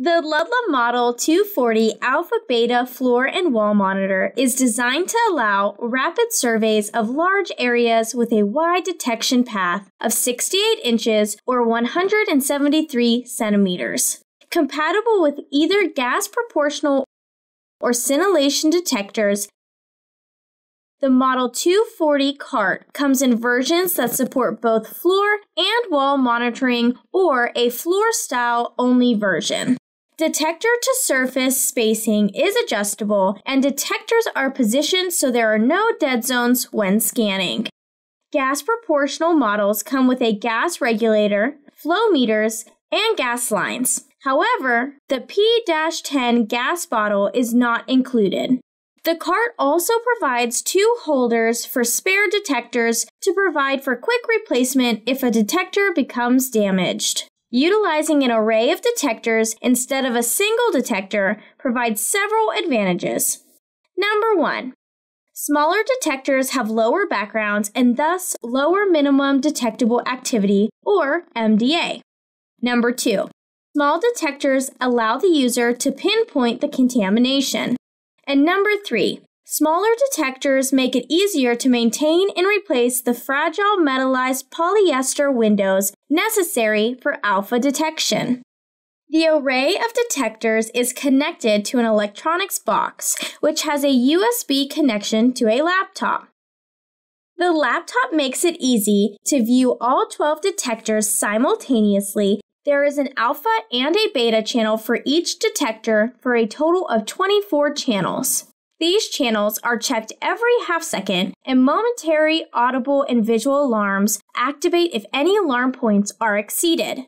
The Ludlum Model 240 Alpha Beta floor and wall monitor is designed to allow rapid surveys of large areas with a wide detection path of 68 inches or 173 centimeters. Compatible with either gas proportional or scintillation detectors, the Model 240 cart comes in versions that support both floor and wall monitoring or a floor style only version. Detector to surface spacing is adjustable, and detectors are positioned so there are no dead zones when scanning. Gas proportional models come with a gas regulator, flow meters, and gas lines. However, the P 10 gas bottle is not included. The cart also provides two holders for spare detectors to provide for quick replacement if a detector becomes damaged. Utilizing an array of detectors instead of a single detector provides several advantages. Number one, smaller detectors have lower backgrounds and thus lower minimum detectable activity or MDA. Number two, small detectors allow the user to pinpoint the contamination. And number three, Smaller detectors make it easier to maintain and replace the fragile metallized polyester windows necessary for alpha detection. The array of detectors is connected to an electronics box, which has a USB connection to a laptop. The laptop makes it easy to view all 12 detectors simultaneously. There is an alpha and a beta channel for each detector for a total of 24 channels. These channels are checked every half second, and momentary audible and visual alarms activate if any alarm points are exceeded.